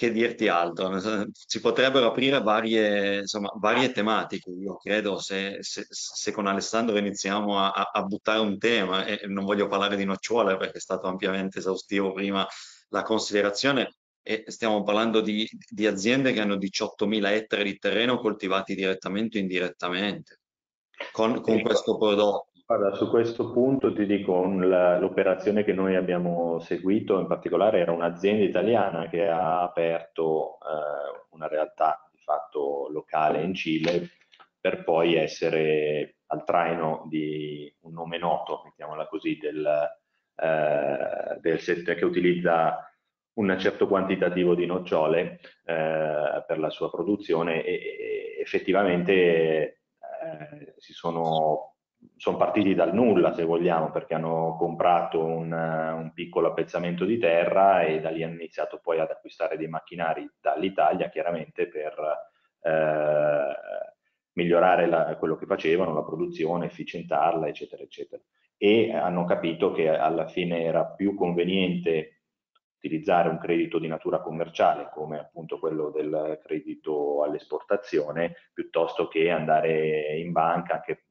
che dirti altro? Si potrebbero aprire varie, insomma, varie tematiche, io credo, se, se, se con Alessandro iniziamo a, a, buttare un tema, e non voglio parlare di nocciole perché è stato ampiamente esaustivo prima la considerazione, e stiamo parlando di, di aziende che hanno 18.000 ettari di terreno coltivati direttamente o indirettamente con, con questo prodotto. Guarda, su questo punto ti dico, l'operazione che noi abbiamo seguito in particolare era un'azienda italiana che ha aperto eh, una realtà di fatto locale in Cile per poi essere al traino di un nome noto, mettiamola così, del, eh, del settore che utilizza un certo quantitativo di nocciole eh, per la sua produzione e, e effettivamente eh, si sono sono partiti dal nulla, se vogliamo, perché hanno comprato un, un, piccolo appezzamento di terra e da lì hanno iniziato poi ad acquistare dei macchinari dall'Italia, chiaramente per eh, migliorare la, quello che facevano, la produzione, efficientarla, eccetera, eccetera. E hanno capito che alla fine era più conveniente utilizzare un credito di natura commerciale come appunto quello del credito all'esportazione piuttosto che andare in banca anche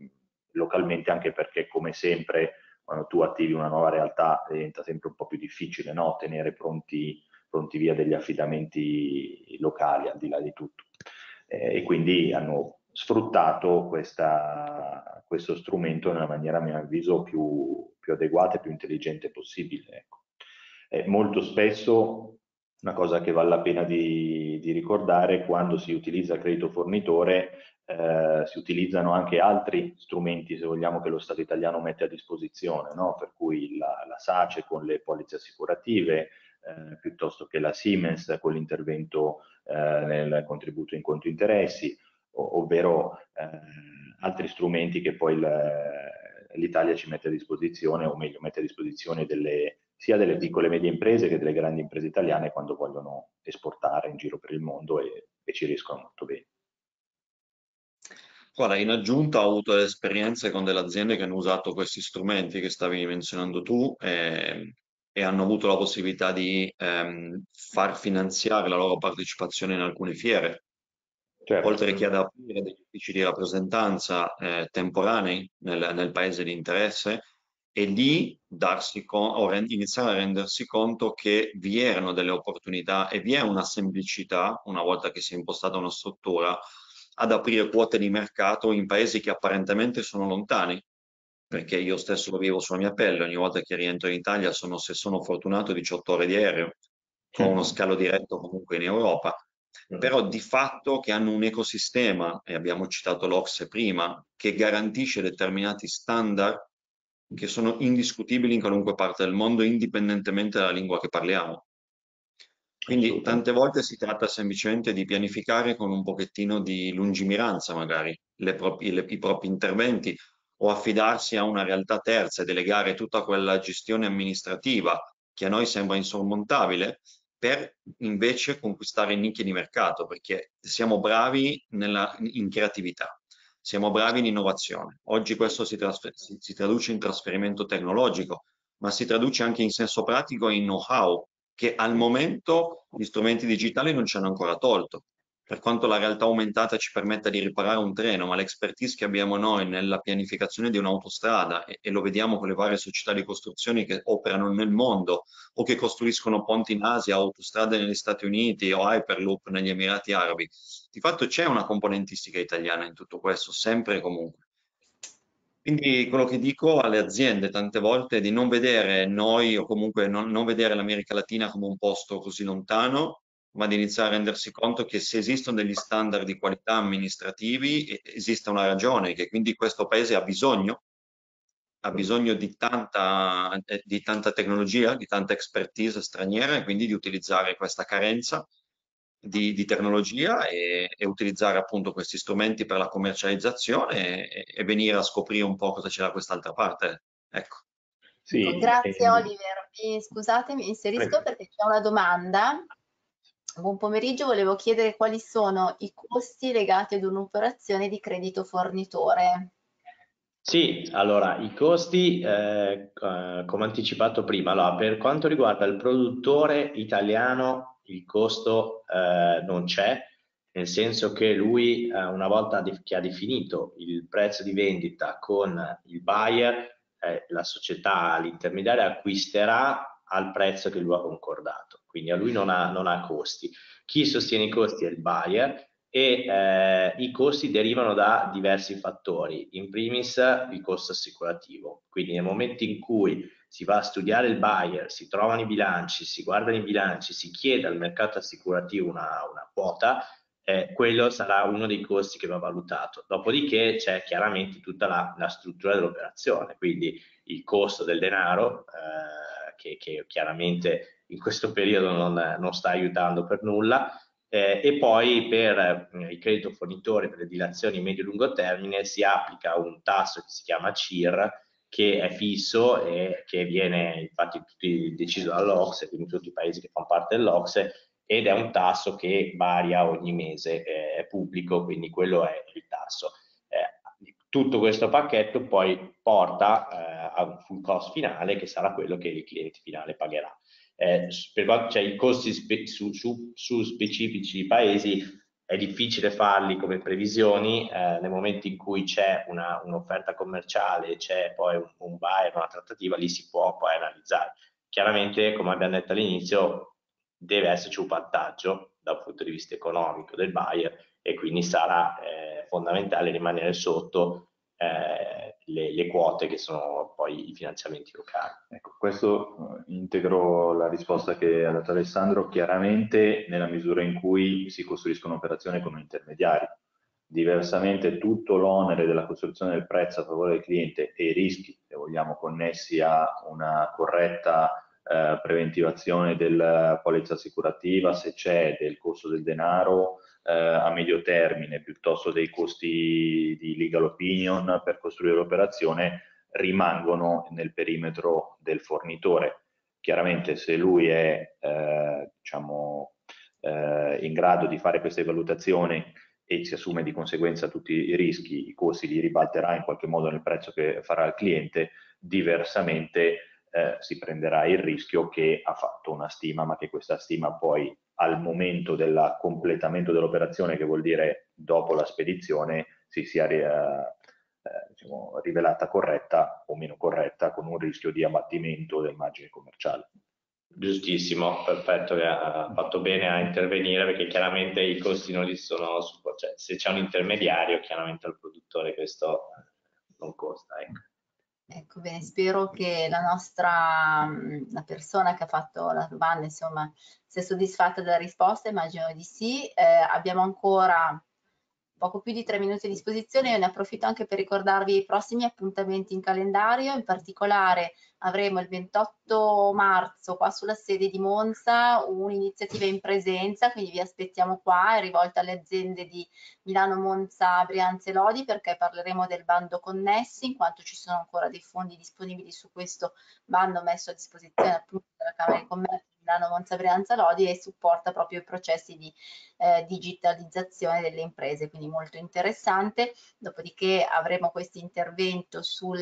localmente anche perché come sempre quando tu attivi una nuova realtà diventa sempre un po' più difficile no? tenere pronti, pronti via degli affidamenti locali al di là di tutto. Eh, e quindi hanno sfruttato questa, questo strumento nella maniera, a mio avviso, più, più adeguata e più intelligente possibile. Ecco. Eh, molto spesso una cosa che vale la pena di, di ricordare quando si utilizza il credito fornitore eh, si utilizzano anche altri strumenti, se vogliamo, che lo Stato italiano mette a disposizione, no? per cui la, la, SACE con le polizze assicurative, eh, piuttosto che la Siemens con l'intervento eh, nel contributo in conto interessi, o, ovvero eh, altri strumenti che poi l'Italia ci mette a disposizione, o meglio mette a disposizione delle, sia delle piccole e medie imprese che delle grandi imprese italiane quando vogliono esportare in giro per il mondo e, e ci riescono molto bene. Guarda, in aggiunta ho avuto delle esperienze con delle aziende che hanno usato questi strumenti che stavi menzionando tu e, ehm, e hanno avuto la possibilità di ehm, far finanziare la loro partecipazione in alcune fiere, certo. oltre che ad aprire degli uffici di rappresentanza eh, temporanei nel, nel, paese di interesse e lì darsi con, o iniziare a rendersi conto che vi erano delle opportunità e vi è una semplicità, una volta che si è impostata una struttura, ad aprire quote di mercato in paesi che apparentemente sono lontani, perché io stesso lo vivo sulla mia pelle, ogni volta che rientro in Italia sono, se sono fortunato, 18 ore di aereo, con uno scalo diretto comunque in Europa, però di fatto che hanno un ecosistema, e abbiamo citato l'Ocse prima, che garantisce determinati standard che sono indiscutibili in qualunque parte del mondo, indipendentemente dalla lingua che parliamo. Quindi tante volte si tratta semplicemente di pianificare con un pochettino di lungimiranza magari proprie, le, i propri interventi o affidarsi a una realtà terza e delegare tutta quella gestione amministrativa che a noi sembra insormontabile, per invece conquistare nicchie di mercato, perché siamo bravi nella, in creatività, siamo bravi in innovazione. Oggi questo si, si, si traduce in trasferimento tecnologico, ma si traduce anche in senso pratico in know-how, che al momento gli strumenti digitali non ci hanno ancora tolto per quanto la realtà aumentata ci permetta di riparare un treno, ma l'expertise che abbiamo noi nella pianificazione di un'autostrada, e, e, lo vediamo con le varie società di costruzioni che operano nel mondo o che costruiscono ponti in Asia, autostrade negli Stati Uniti o Hyperloop negli Emirati Arabi, di fatto c'è una componentistica italiana in tutto questo, sempre e comunque. Quindi quello che dico alle aziende tante volte è di non vedere noi o comunque non, non vedere l'America Latina come un posto così lontano, ma di iniziare a rendersi conto che se esistono degli standard di qualità amministrativi esiste una ragione, che quindi questo paese ha bisogno, ha bisogno di tanta, eh, di tanta tecnologia, di tanta expertise straniera e quindi di utilizzare questa carenza di, di tecnologia e, e, utilizzare appunto questi strumenti per la commercializzazione e, e venire a scoprire un po' cosa c'è da quest'altra parte. Ecco. Sì, Grazie eh, Oliver. Mi, scusate, mi inserisco prego. perché c'è una domanda Buon pomeriggio, volevo chiedere quali sono i costi legati ad un'operazione di credito fornitore. Sì, allora i costi, eh, come anticipato prima, allora, per quanto riguarda il produttore italiano il costo eh, non c'è, nel senso che lui eh, una volta che ha definito il prezzo di vendita con il buyer, eh, la società, l'intermediario acquisterà al prezzo che lui ha concordato quindi a lui non ha, non ha costi. Chi sostiene i costi è il buyer e eh, i costi derivano da diversi fattori, in primis il costo assicurativo, quindi nel momento in cui si va a studiare il buyer, si trovano i bilanci, si guardano i bilanci, si chiede al mercato assicurativo una, una quota, eh, quello sarà uno dei costi che va valutato. Dopodiché c'è chiaramente tutta la, la struttura dell'operazione, quindi il costo del denaro, eh, che, che chiaramente in questo periodo non, non sta aiutando per nulla. Eh, e poi per eh, il credito fornitore per le dilazioni medio-lungo termine si applica un tasso che si chiama CIR che è fisso e che viene infatti tutti, deciso dall'Ocse, quindi tutti i paesi che fanno parte dell'Ocse ed è un tasso che varia ogni mese, eh, è pubblico, quindi quello è il tasso. Eh, tutto questo pacchetto poi porta eh, a un full cost finale che sarà quello che il cliente finale pagherà eh, per, cioè, i costi spe, su, su, su, specifici paesi è difficile farli come previsioni eh, nel momento in cui c'è un'offerta commerciale, c'è poi un, un buyer, una trattativa, lì si può poi analizzare. Chiaramente, come abbiamo detto all'inizio, deve esserci un vantaggio dal punto di vista economico del buyer e quindi sarà eh, fondamentale rimanere sotto eh, le, le, quote che sono poi i finanziamenti locali. Ecco, questo eh, integro la risposta che ha dato Alessandro, chiaramente nella misura in cui si costruiscono operazioni con intermediario. Diversamente tutto l'onere della costruzione del prezzo a favore del cliente e i rischi, se vogliamo, connessi a una corretta eh, preventivazione della polizza assicurativa, se c'è del costo del denaro, eh, a medio termine piuttosto dei costi di legal opinion per costruire l'operazione rimangono nel perimetro del fornitore. Chiaramente se lui è eh, diciamo, eh, in grado di fare queste valutazioni e si assume di conseguenza tutti i rischi, i costi li ribalterà in qualche modo nel prezzo che farà il cliente, diversamente eh, si prenderà il rischio che ha fatto una stima, ma che questa stima poi al momento del completamento dell'operazione, che vuol dire dopo la spedizione, si sia eh, eh, diciamo, rivelata corretta o meno corretta, con un rischio di abbattimento del margine commerciale. Giustissimo, perfetto, ha fatto bene a intervenire perché chiaramente i costi non li sono, cioè, se c'è un intermediario chiaramente al produttore questo non costa. Ecco. Ecco, bene, spero che la nostra, la persona che ha fatto la domanda, insomma, sia soddisfatta della risposta, immagino di sì. Eh, abbiamo ancora poco più di tre minuti a disposizione, io ne approfitto anche per ricordarvi i prossimi appuntamenti in calendario, in particolare avremo il 28 marzo qua sulla sede di Monza un'iniziativa in presenza, quindi vi aspettiamo qua, è rivolta alle aziende di Milano, Monza, Brianza e Lodi perché parleremo del bando connessi, in quanto ci sono ancora dei fondi disponibili su questo bando messo a disposizione appunto della Camera di Commercio Milano Monza Brianza Lodi e supporta proprio i processi di eh, digitalizzazione delle imprese, quindi molto interessante. Dopodiché avremo questo intervento sul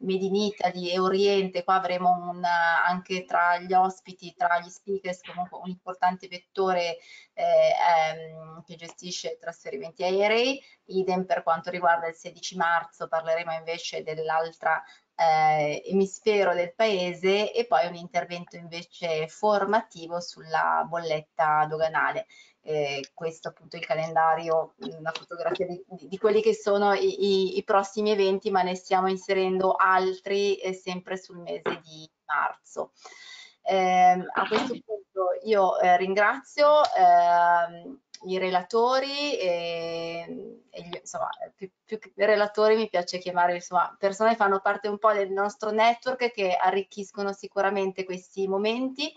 Made in Italy e Oriente, qua avremo un, anche tra gli ospiti, tra gli speakers, comunque un importante vettore eh, ehm, che gestisce trasferimenti aerei, idem per quanto riguarda il 16 marzo, parleremo invece dell'altra eh, emisfero del paese e poi un intervento invece formativo sulla bolletta doganale eh, questo appunto il calendario, una fotografia di, di quelli che sono i, i, i, prossimi eventi, ma ne stiamo inserendo altri eh, sempre sul mese di marzo. Eh, a questo punto io eh, ringrazio ehm, i relatori e, e gli, insomma, più, più, che relatori mi piace chiamare insomma, persone che fanno parte un po' del nostro network che arricchiscono sicuramente questi momenti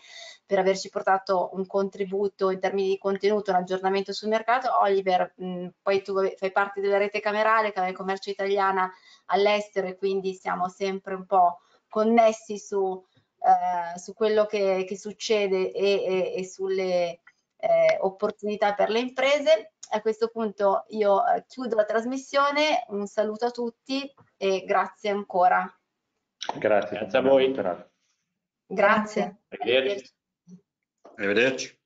per averci portato un contributo in termini di contenuto, un aggiornamento sul mercato. Oliver, mh, poi tu fai parte della rete camerale, Camera di Commercio Italiana all'estero e quindi siamo sempre un po' connessi su, eh, su quello che, che succede e, e, e sulle eh, opportunità per le imprese. A questo punto io eh, chiudo la trasmissione, un saluto a tutti e grazie ancora. Grazie, grazie a voi. Grazie. Arrivederci. Arrivederci.